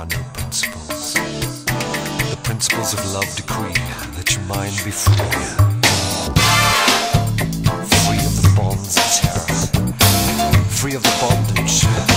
are no principles. The principles of love decree that your mind be free. Free of the bonds of terror. Free of the bondage.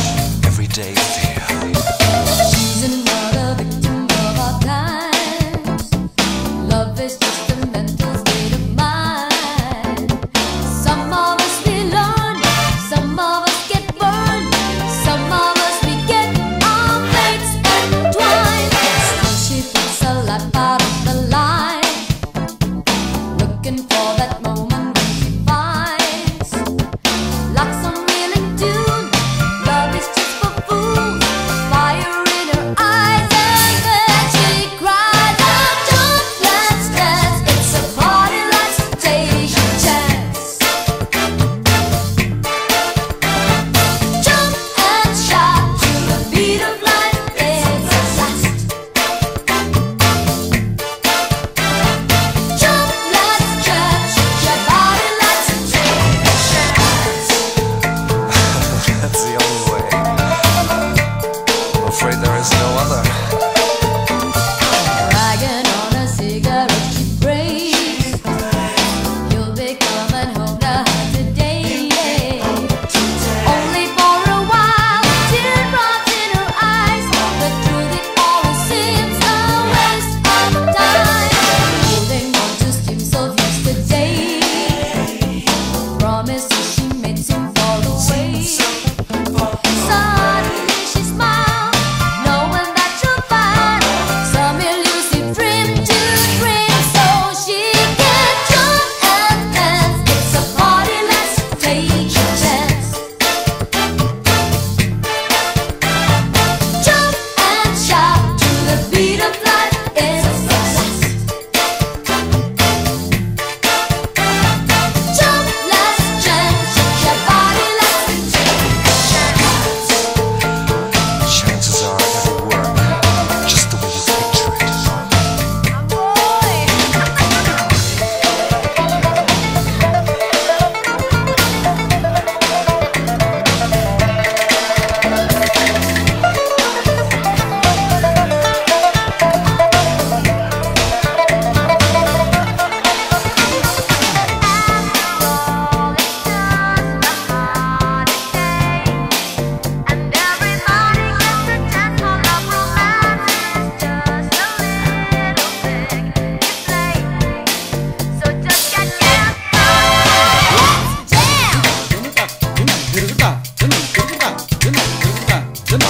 Let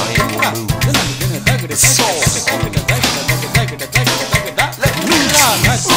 me run.